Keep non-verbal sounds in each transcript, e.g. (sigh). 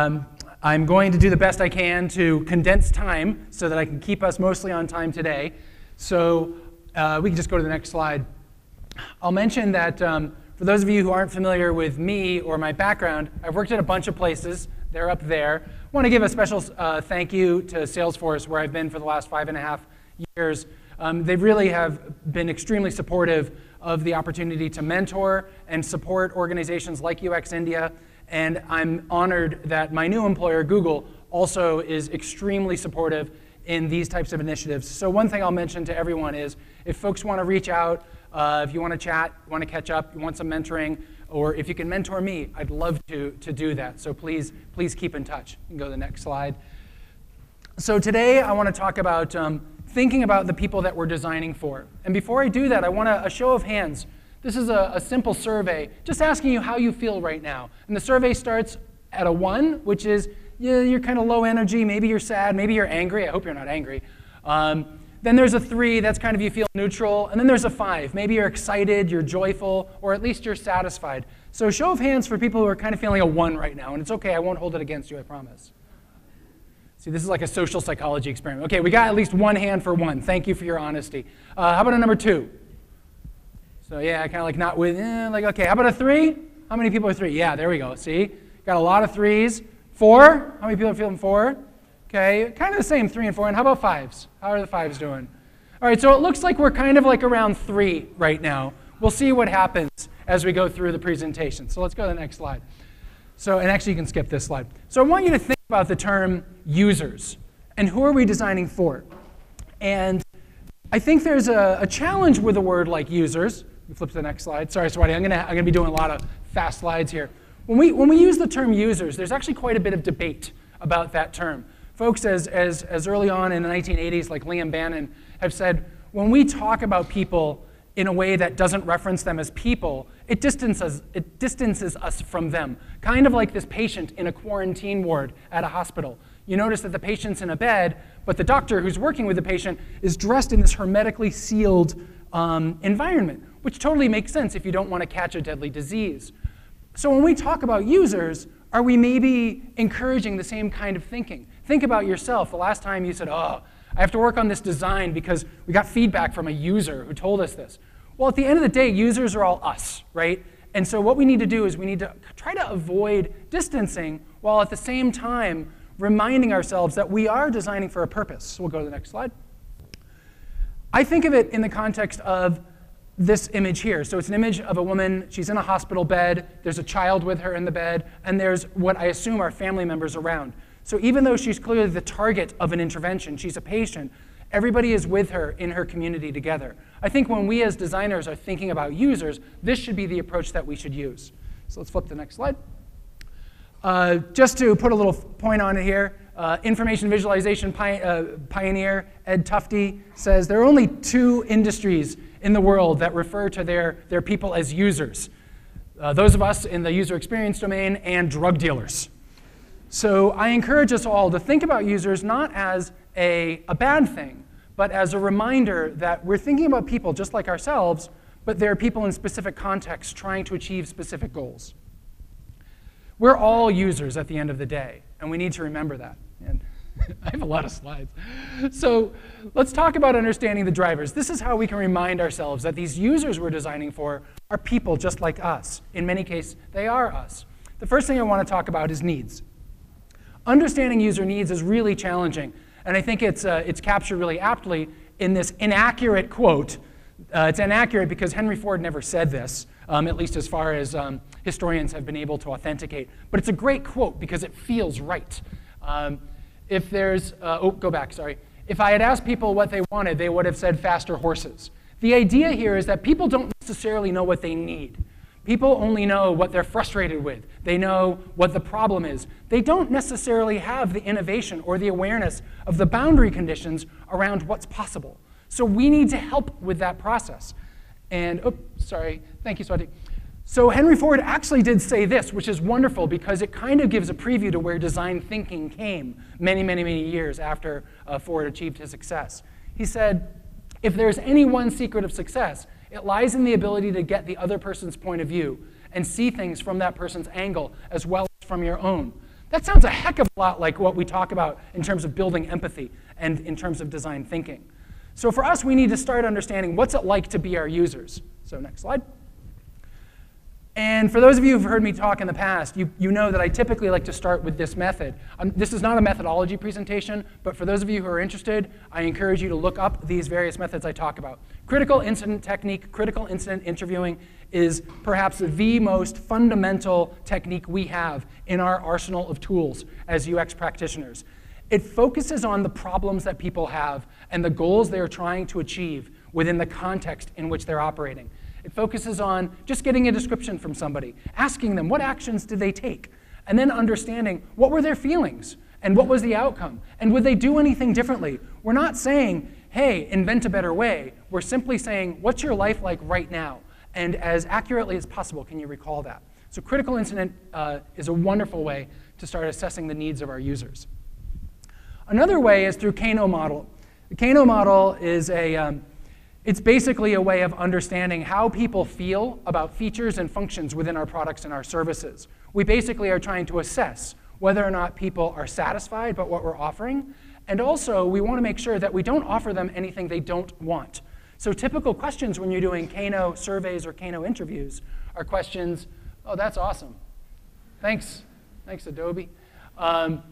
Um, I'm going to do the best I can to condense time so that I can keep us mostly on time today. So uh, we can just go to the next slide. I'll mention that um, for those of you who aren't familiar with me or my background, I've worked at a bunch of places. They're up there. I want to give a special uh, thank you to Salesforce, where I've been for the last five and a half years. Um, they really have been extremely supportive of the opportunity to mentor and support organizations like UX India. And I'm honored that my new employer, Google, also is extremely supportive in these types of initiatives. So one thing I'll mention to everyone is if folks want to reach out, uh, if you want to chat, want to catch up, you want some mentoring, or if you can mentor me, I'd love to, to do that. So please, please keep in touch. You can go to the next slide. So today I want to talk about um, thinking about the people that we're designing for. And before I do that, I want a, a show of hands. This is a, a simple survey, just asking you how you feel right now. And the survey starts at a one, which is yeah, you're kind of low energy, maybe you're sad, maybe you're angry. I hope you're not angry. Um, then there's a three, that's kind of you feel neutral. And then there's a five, maybe you're excited, you're joyful, or at least you're satisfied. So show of hands for people who are kind of feeling a one right now. And it's okay, I won't hold it against you, I promise. See, this is like a social psychology experiment. Okay, we got at least one hand for one. Thank you for your honesty. Uh, how about a number two? So yeah, kind of like not with, eh, like, okay, how about a three? How many people are three? Yeah, there we go. See? Got a lot of threes. Four? How many people are feeling four? Okay, kind of the same, three and four. And how about fives? How are the fives doing? All right, so it looks like we're kind of like around three right now. We'll see what happens as we go through the presentation. So let's go to the next slide. So, and actually you can skip this slide. So I want you to think about the term users and who are we designing for? And I think there's a, a challenge with a word like users. Flip to the next slide. Sorry, Swati, I'm gonna, I'm gonna be doing a lot of fast slides here. When we, when we use the term users, there's actually quite a bit of debate about that term. Folks as, as, as early on in the 1980s, like Liam Bannon, have said, when we talk about people in a way that doesn't reference them as people, it distances, it distances us from them. Kind of like this patient in a quarantine ward at a hospital. You notice that the patient's in a bed, but the doctor who's working with the patient is dressed in this hermetically sealed um, environment, which totally makes sense if you don't want to catch a deadly disease. So when we talk about users, are we maybe encouraging the same kind of thinking? Think about yourself. The last time you said, oh, I have to work on this design because we got feedback from a user who told us this. Well, at the end of the day, users are all us, right? And so what we need to do is we need to try to avoid distancing while at the same time reminding ourselves that we are designing for a purpose. So we'll go to the next slide. I think of it in the context of this image here. So it's an image of a woman, she's in a hospital bed, there's a child with her in the bed, and there's what I assume are family members around. So even though she's clearly the target of an intervention, she's a patient, everybody is with her in her community together. I think when we as designers are thinking about users, this should be the approach that we should use. So let's flip the next slide. Uh, just to put a little point on it here, uh, information visualization pi uh, pioneer Ed Tufte says there are only two industries in the world that refer to their, their people as users. Uh, those of us in the user experience domain and drug dealers. So I encourage us all to think about users not as a, a bad thing, but as a reminder that we're thinking about people just like ourselves, but they're people in specific contexts trying to achieve specific goals. We're all users at the end of the day, and we need to remember that. And (laughs) I have a lot of slides. So let's talk about understanding the drivers. This is how we can remind ourselves that these users we're designing for are people just like us. In many cases, they are us. The first thing I want to talk about is needs. Understanding user needs is really challenging, and I think it's, uh, it's captured really aptly in this inaccurate quote. Uh, it's inaccurate because Henry Ford never said this, um, at least as far as um, historians have been able to authenticate. But it's a great quote because it feels right. Um, if there's, uh, oh, go back, sorry. If I had asked people what they wanted, they would have said faster horses. The idea here is that people don't necessarily know what they need. People only know what they're frustrated with. They know what the problem is. They don't necessarily have the innovation or the awareness of the boundary conditions around what's possible. So we need to help with that process. And, oh, sorry, thank you, Swati. So Henry Ford actually did say this, which is wonderful because it kind of gives a preview to where design thinking came many, many, many years after uh, Ford achieved his success. He said, if there's any one secret of success, it lies in the ability to get the other person's point of view and see things from that person's angle as well as from your own. That sounds a heck of a lot like what we talk about in terms of building empathy and in terms of design thinking. So for us, we need to start understanding what's it like to be our users. So next slide. And for those of you who've heard me talk in the past, you, you know that I typically like to start with this method. Um, this is not a methodology presentation, but for those of you who are interested, I encourage you to look up these various methods I talk about. Critical incident technique, critical incident interviewing is perhaps the most fundamental technique we have in our arsenal of tools as UX practitioners. It focuses on the problems that people have and the goals they are trying to achieve within the context in which they're operating. It focuses on just getting a description from somebody, asking them what actions did they take, and then understanding what were their feelings and what was the outcome, and would they do anything differently. We're not saying, hey, invent a better way. We're simply saying, what's your life like right now? And as accurately as possible, can you recall that? So critical incident uh, is a wonderful way to start assessing the needs of our users. Another way is through Kano model. The Kano model is a, um, it's basically a way of understanding how people feel about features and functions within our products and our services. We basically are trying to assess whether or not people are satisfied about what we're offering, and also we want to make sure that we don't offer them anything they don't want. So typical questions when you're doing Kano surveys or Kano interviews are questions, oh, that's awesome. Thanks. Thanks, Adobe. Um,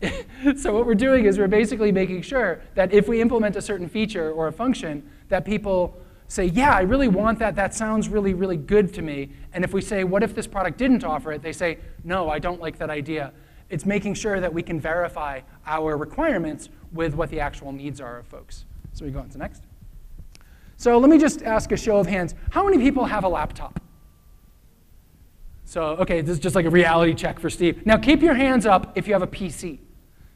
(laughs) so what we're doing is we're basically making sure that if we implement a certain feature or a function, that people say, yeah, I really want that. That sounds really, really good to me. And if we say, what if this product didn't offer it? They say, no, I don't like that idea. It's making sure that we can verify our requirements with what the actual needs are of folks. So we go on to next. So let me just ask a show of hands. How many people have a laptop? So, okay, this is just like a reality check for Steve. Now keep your hands up if you have a PC.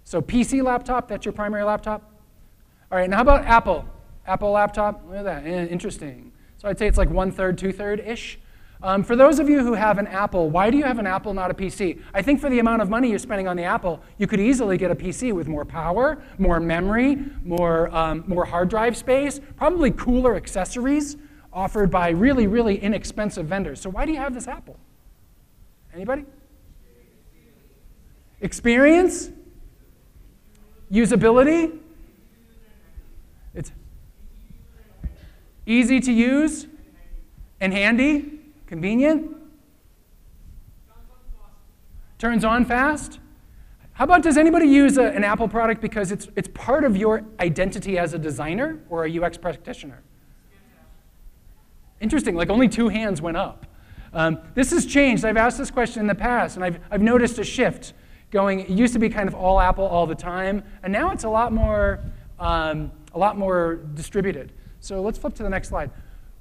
So PC laptop, that's your primary laptop? All right, and how about Apple? Apple laptop, look at that, eh, interesting. So I'd say it's like one-third, two-third-ish. Um, for those of you who have an Apple, why do you have an Apple, not a PC? I think for the amount of money you're spending on the Apple, you could easily get a PC with more power, more memory, more, um, more hard drive space, probably cooler accessories offered by really, really inexpensive vendors. So why do you have this Apple? Anybody? Experience? Usability? It's easy to use and handy, convenient. Turns on fast. How about does anybody use a, an Apple product because it's, it's part of your identity as a designer or a UX practitioner? Interesting, like only two hands went up. Um, this has changed. I've asked this question in the past, and I've, I've noticed a shift going, it used to be kind of all Apple all the time, and now it's a lot more, um, a lot more distributed. So let's flip to the next slide.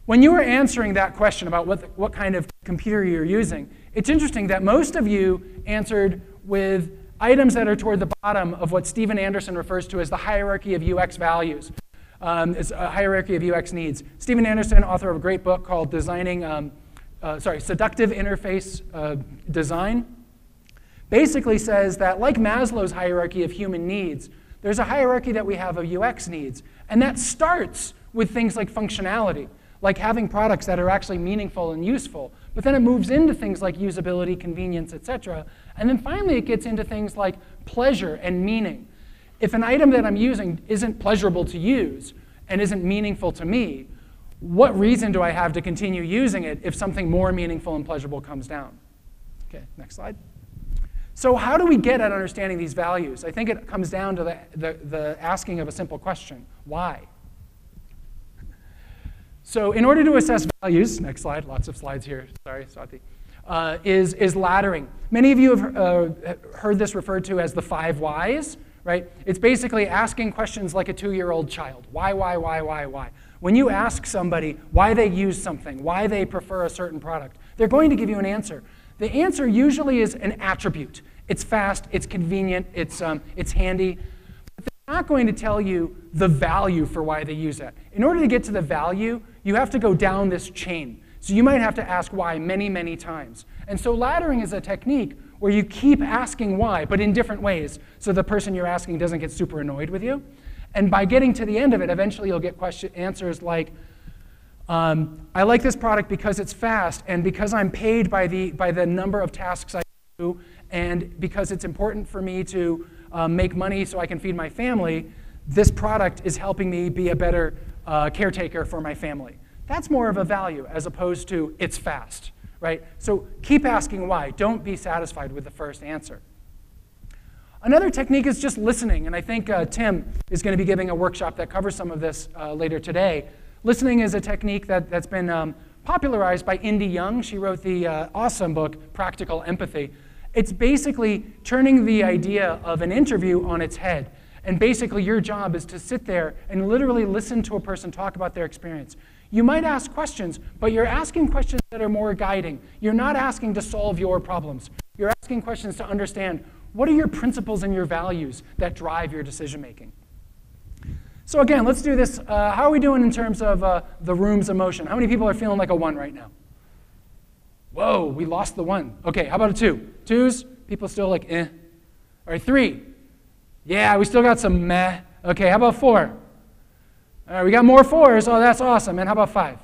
When you were answering that question about what, the, what kind of computer you're using, it's interesting that most of you answered with items that are toward the bottom of what Stephen Anderson refers to as the hierarchy of UX values. Um, it's a hierarchy of UX needs. Stephen Anderson, author of a great book called Designing, um, uh, sorry, Seductive Interface uh, Design, basically says that like Maslow's hierarchy of human needs, there's a hierarchy that we have of UX needs. And that starts with things like functionality, like having products that are actually meaningful and useful. But then it moves into things like usability, convenience, et cetera. And then finally it gets into things like pleasure and meaning. If an item that I'm using isn't pleasurable to use and isn't meaningful to me, what reason do I have to continue using it if something more meaningful and pleasurable comes down? Okay, next slide. So how do we get at understanding these values? I think it comes down to the, the, the asking of a simple question, why? So in order to assess values, next slide, lots of slides here, sorry, Swati, uh, is, is laddering. Many of you have uh, heard this referred to as the five whys, right? It's basically asking questions like a two-year-old child. Why, why, why, why, why? When you ask somebody why they use something, why they prefer a certain product, they're going to give you an answer. The answer usually is an attribute. It's fast, it's convenient, it's, um, it's handy. But they're not going to tell you the value for why they use it. In order to get to the value, you have to go down this chain. So you might have to ask why many, many times. And so laddering is a technique where you keep asking why, but in different ways, so the person you're asking doesn't get super annoyed with you. And by getting to the end of it, eventually you'll get question, answers like, um, I like this product because it's fast and because I'm paid by the, by the number of tasks I do and because it's important for me to um, make money so I can feed my family, this product is helping me be a better uh, caretaker for my family. That's more of a value as opposed to it's fast, right? So keep asking why. Don't be satisfied with the first answer. Another technique is just listening, and I think uh, Tim is going to be giving a workshop that covers some of this uh, later today. Listening is a technique that, that's been um, popularized by Indy Young. She wrote the uh, awesome book, Practical Empathy. It's basically turning the idea of an interview on its head. And basically, your job is to sit there and literally listen to a person talk about their experience. You might ask questions, but you're asking questions that are more guiding. You're not asking to solve your problems. You're asking questions to understand what are your principles and your values that drive your decision making. So, again, let's do this. Uh, how are we doing in terms of uh, the room's emotion? How many people are feeling like a one right now? Whoa, we lost the one. Okay, how about a two? Twos? People still like eh. All right, three. Yeah, we still got some meh. Okay, how about four? All right, we got more fours. Oh, that's awesome. And how about five?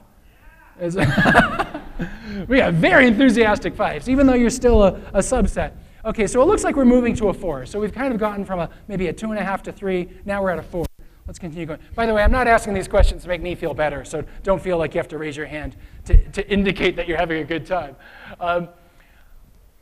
(laughs) we have very enthusiastic fives, even though you're still a, a, subset. Okay, so it looks like we're moving to a four. So we've kind of gotten from a maybe a two and a half to three. Now we're at a four. Let's continue going. By the way, I'm not asking these questions to make me feel better, so don't feel like you have to raise your hand to, to indicate that you're having a good time. Um,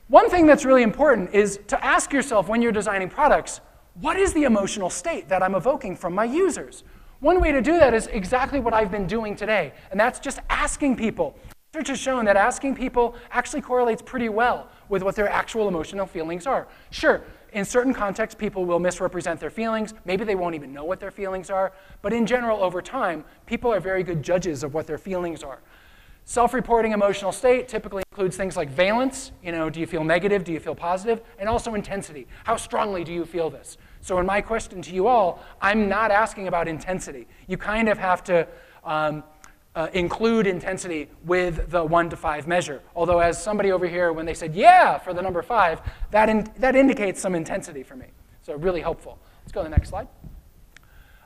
one thing that's really important is to ask yourself when you're designing products, what is the emotional state that I'm evoking from my users? One way to do that is exactly what I've been doing today, and that's just asking people. Research has shown that asking people actually correlates pretty well with what their actual emotional feelings are. Sure, in certain contexts, people will misrepresent their feelings. Maybe they won't even know what their feelings are. But in general, over time, people are very good judges of what their feelings are. Self-reporting emotional state typically includes things like valence, you know, do you feel negative, do you feel positive, and also intensity. How strongly do you feel this? So in my question to you all, I'm not asking about intensity. You kind of have to um, uh, include intensity with the one to five measure. Although as somebody over here, when they said yeah for the number five, that, in, that indicates some intensity for me. So really helpful. Let's go to the next slide.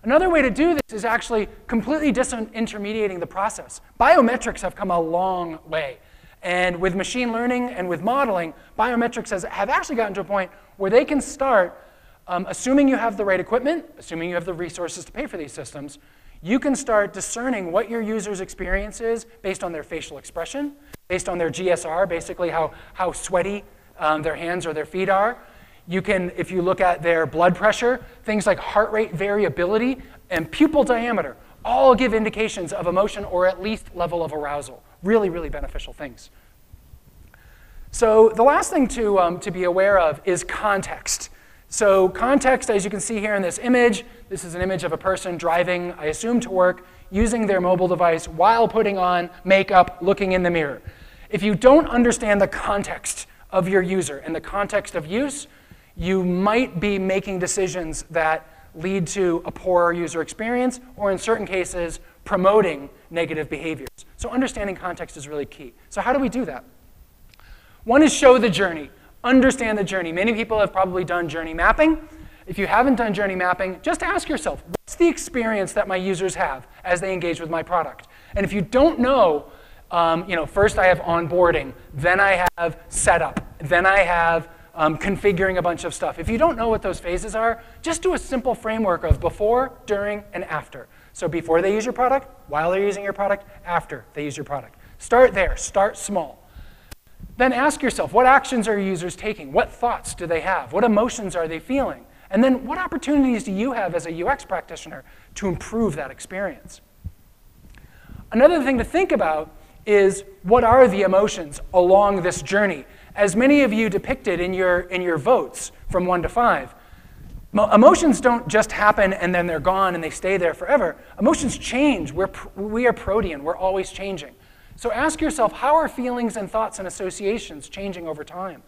Another way to do this is actually completely disintermediating the process. Biometrics have come a long way. And with machine learning and with modeling, biometrics has, have actually gotten to a point where they can start, um, assuming you have the right equipment, assuming you have the resources to pay for these systems, you can start discerning what your user's experience is based on their facial expression, based on their GSR, basically how, how sweaty um, their hands or their feet are, you can, if you look at their blood pressure, things like heart rate variability and pupil diameter all give indications of emotion or at least level of arousal. Really, really beneficial things. So the last thing to, um, to be aware of is context. So context, as you can see here in this image, this is an image of a person driving, I assume to work, using their mobile device while putting on makeup, looking in the mirror. If you don't understand the context of your user and the context of use, you might be making decisions that lead to a poorer user experience, or in certain cases, promoting negative behaviors. So understanding context is really key. So how do we do that? One is show the journey. Understand the journey. Many people have probably done journey mapping. If you haven't done journey mapping, just ask yourself, what's the experience that my users have as they engage with my product? And if you don't know, um, you know, first I have onboarding, then I have setup, then I have um, configuring a bunch of stuff. If you don't know what those phases are, just do a simple framework of before, during, and after. So before they use your product, while they're using your product, after they use your product. Start there, start small. Then ask yourself, what actions are users taking? What thoughts do they have? What emotions are they feeling? And then what opportunities do you have as a UX practitioner to improve that experience? Another thing to think about is what are the emotions along this journey? as many of you depicted in your, in your votes from 1 to 5, emotions don't just happen and then they're gone and they stay there forever. Emotions change. We're, we are protean. We're always changing. So ask yourself, how are feelings and thoughts and associations changing over time?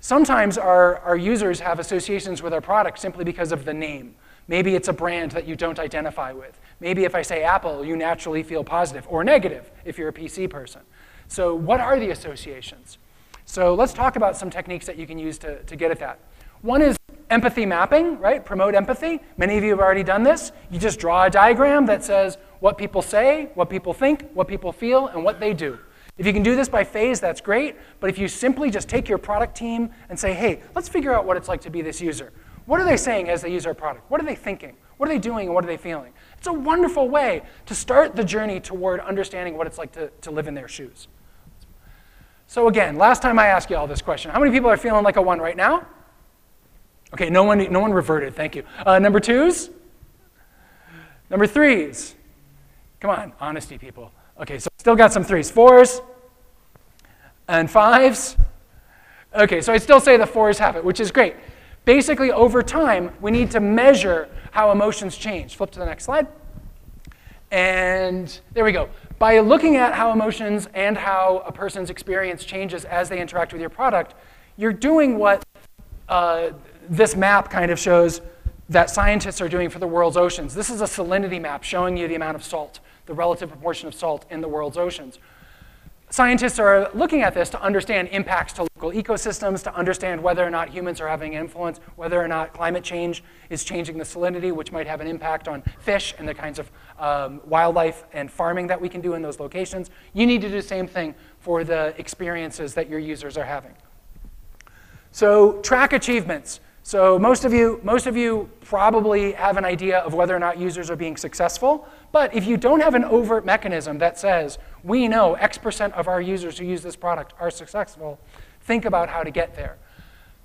Sometimes our, our users have associations with our product simply because of the name. Maybe it's a brand that you don't identify with. Maybe if I say Apple, you naturally feel positive or negative if you're a PC person. So what are the associations? So let's talk about some techniques that you can use to, to get at that. One is empathy mapping, right? Promote empathy. Many of you have already done this. You just draw a diagram that says what people say, what people think, what people feel, and what they do. If you can do this by phase, that's great. But if you simply just take your product team and say, hey, let's figure out what it's like to be this user. What are they saying as they use our product? What are they thinking? What are they doing and what are they feeling? It's a wonderful way to start the journey toward understanding what it's like to, to live in their shoes. So again, last time I asked you all this question, how many people are feeling like a one right now? Okay, no one, no one reverted, thank you. Uh, number twos? Number threes? Come on, honesty, people. Okay, so still got some threes. Fours and fives. Okay, so I still say the fours have it, which is great. Basically, over time, we need to measure how emotions change. Flip to the next slide. And there we go. By looking at how emotions and how a person's experience changes as they interact with your product, you're doing what uh, this map kind of shows that scientists are doing for the world's oceans. This is a salinity map showing you the amount of salt, the relative proportion of salt in the world's oceans. Scientists are looking at this to understand impacts to local ecosystems, to understand whether or not humans are having influence, whether or not climate change is changing the salinity, which might have an impact on fish and the kinds of um, wildlife and farming that we can do in those locations. You need to do the same thing for the experiences that your users are having. So track achievements. So most of you, most of you probably have an idea of whether or not users are being successful. But if you don't have an overt mechanism that says, we know X percent of our users who use this product are successful, think about how to get there.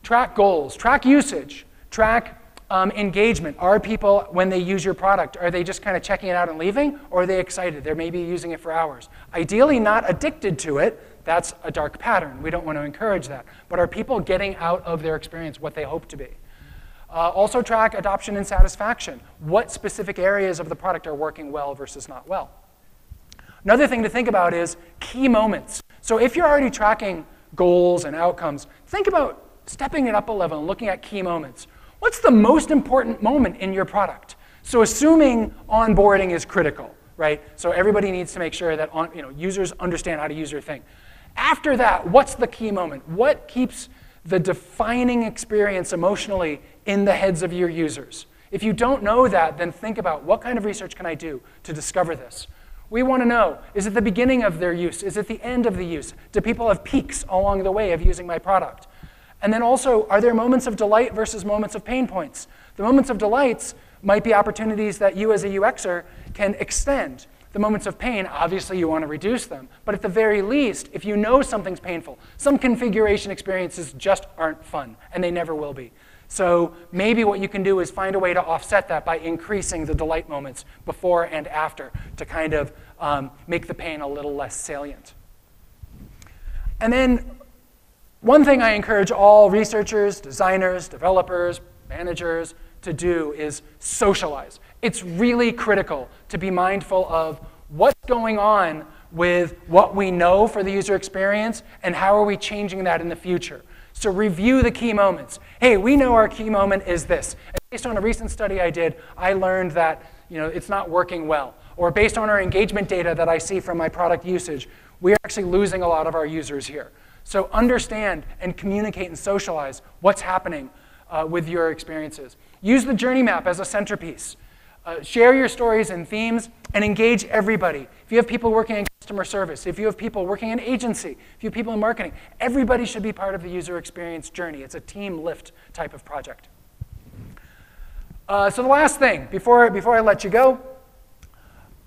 Track goals, track usage, track um, engagement. Are people, when they use your product, are they just kind of checking it out and leaving? Or are they excited? They're maybe using it for hours. Ideally, not addicted to it, that's a dark pattern. We don't want to encourage that. But are people getting out of their experience what they hope to be? Uh, also track adoption and satisfaction. What specific areas of the product are working well versus not well? Another thing to think about is key moments. So if you're already tracking goals and outcomes, think about stepping it up a level and looking at key moments. What's the most important moment in your product? So assuming onboarding is critical, right? So everybody needs to make sure that on, you know, users understand how to use your thing. After that, what's the key moment? What keeps the defining experience emotionally in the heads of your users? If you don't know that, then think about what kind of research can I do to discover this? We want to know, is it the beginning of their use? Is it the end of the use? Do people have peaks along the way of using my product? And then also, are there moments of delight versus moments of pain points? The moments of delights might be opportunities that you as a UXer can extend. The moments of pain, obviously you want to reduce them. But at the very least, if you know something's painful, some configuration experiences just aren't fun, and they never will be. So maybe what you can do is find a way to offset that by increasing the delight moments before and after to kind of um, make the pain a little less salient. And then one thing I encourage all researchers, designers, developers, managers to do is socialize it's really critical to be mindful of what's going on with what we know for the user experience and how are we changing that in the future. So review the key moments. Hey, we know our key moment is this. Based on a recent study I did, I learned that you know, it's not working well. Or based on our engagement data that I see from my product usage, we're actually losing a lot of our users here. So understand and communicate and socialize what's happening uh, with your experiences. Use the journey map as a centerpiece. Uh, share your stories and themes and engage everybody. If you have people working in customer service, if you have people working in agency, if you have people in marketing, everybody should be part of the user experience journey. It's a team lift type of project. Uh, so the last thing, before, before I let you go,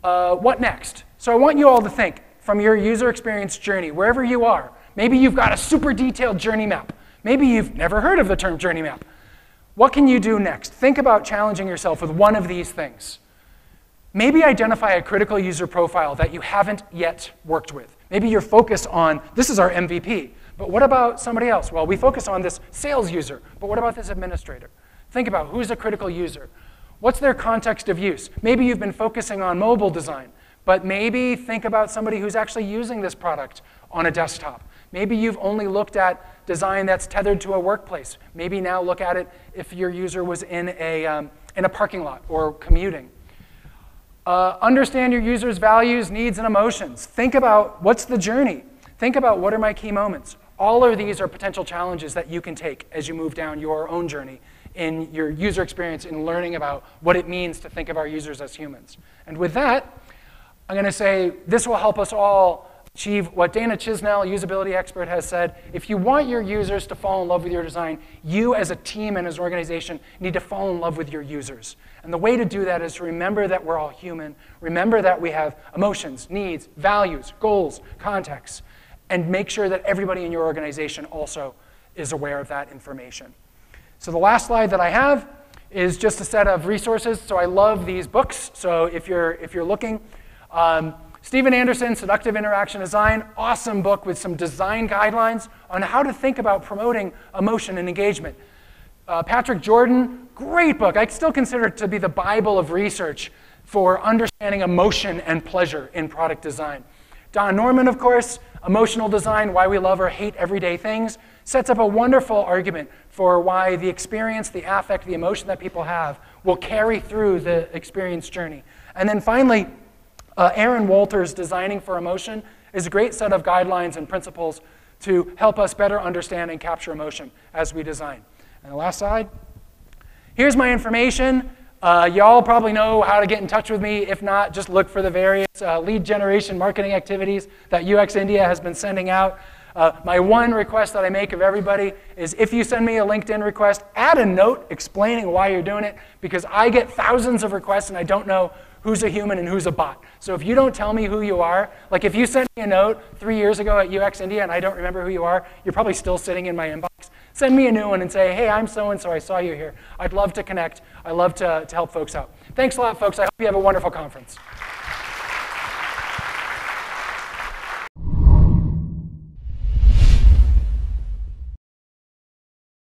uh, what next? So I want you all to think from your user experience journey, wherever you are. Maybe you've got a super detailed journey map. Maybe you've never heard of the term journey map. What can you do next? Think about challenging yourself with one of these things. Maybe identify a critical user profile that you haven't yet worked with. Maybe you're focused on this is our MVP, but what about somebody else? Well, we focus on this sales user, but what about this administrator? Think about who's a critical user. What's their context of use? Maybe you've been focusing on mobile design, but maybe think about somebody who's actually using this product on a desktop. Maybe you've only looked at design that's tethered to a workplace. Maybe now look at it if your user was in a, um, in a parking lot or commuting. Uh, understand your user's values, needs, and emotions. Think about what's the journey. Think about what are my key moments. All of these are potential challenges that you can take as you move down your own journey in your user experience in learning about what it means to think of our users as humans. And with that, I'm going to say this will help us all achieve what Dana Chisnell, usability expert, has said. If you want your users to fall in love with your design, you as a team and as an organization need to fall in love with your users. And the way to do that is to remember that we're all human, remember that we have emotions, needs, values, goals, contexts, and make sure that everybody in your organization also is aware of that information. So the last slide that I have is just a set of resources. So I love these books. So if you're, if you're looking, um, Stephen Anderson, Seductive Interaction Design, awesome book with some design guidelines on how to think about promoting emotion and engagement. Uh, Patrick Jordan, great book. I still consider it to be the Bible of research for understanding emotion and pleasure in product design. Don Norman, of course, Emotional Design Why We Love or Hate Everyday Things, sets up a wonderful argument for why the experience, the affect, the emotion that people have will carry through the experience journey. And then finally, uh, Aarron Walter's Designing for Emotion is a great set of guidelines and principles to help us better understand and capture emotion as we design. And the last slide. Here's my information. Uh, y'all probably know how to get in touch with me. If not, just look for the various uh, lead generation marketing activities that UX India has been sending out. Uh, my one request that I make of everybody is if you send me a LinkedIn request, add a note explaining why you're doing it because I get thousands of requests and I don't know who's a human and who's a bot. So if you don't tell me who you are, like if you sent me a note three years ago at UX India and I don't remember who you are, you're probably still sitting in my inbox. Send me a new one and say, hey, I'm so and so, I saw you here. I'd love to connect. I love to, to help folks out. Thanks a lot, folks. I hope you have a wonderful conference.